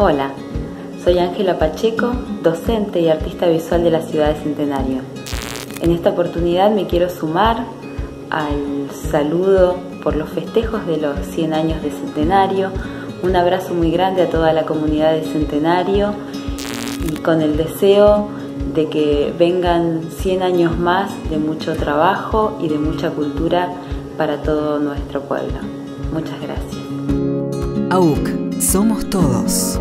Hola, soy Ángela Pacheco, docente y artista visual de la ciudad de Centenario. En esta oportunidad me quiero sumar al saludo por los festejos de los 100 años de Centenario. Un abrazo muy grande a toda la comunidad de Centenario y con el deseo de que vengan 100 años más de mucho trabajo y de mucha cultura para todo nuestro pueblo. Muchas gracias. AUC, somos todos.